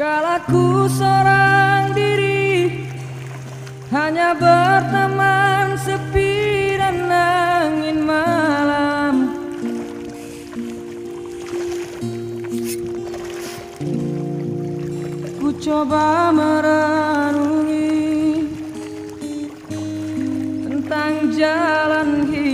Kalaku seorang diri Hanya berteman sepi dan angin malam. Ku coba merenungi Tentang jalan hidup.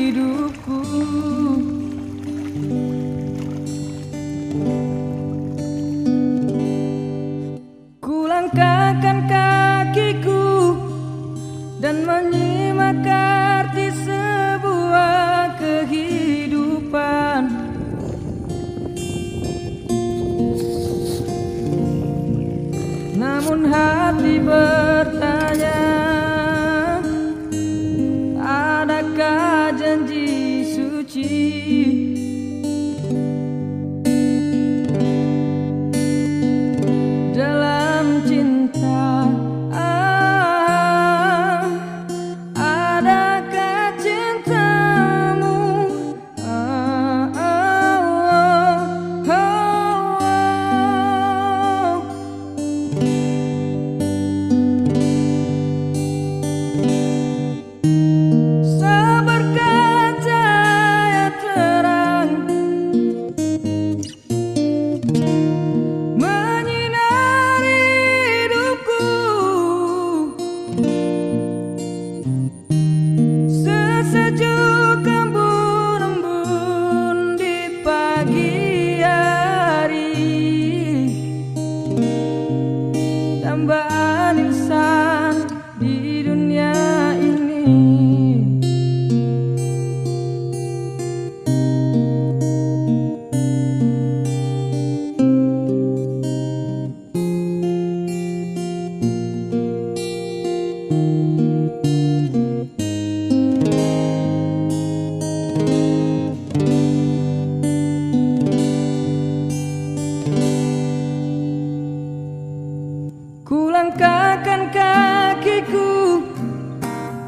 Menyimak arti sebuah kehidupan. Namun hati bertanya Adakah janji suci Ku langkahkan kakiku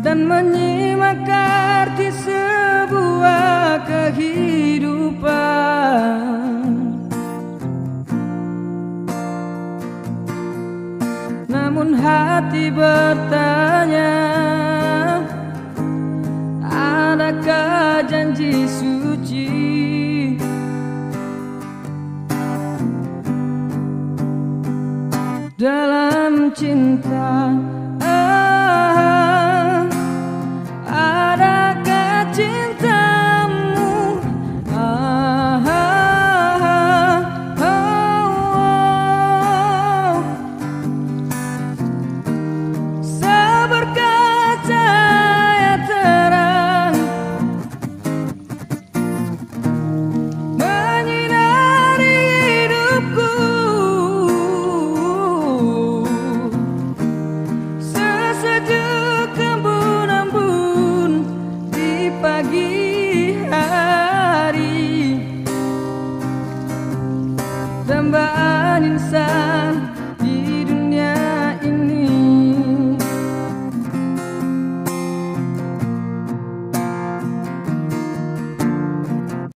dan menyimak arti sebuah kehidupan. Namun hati bertanya, adakah janji suci? Cinta inside.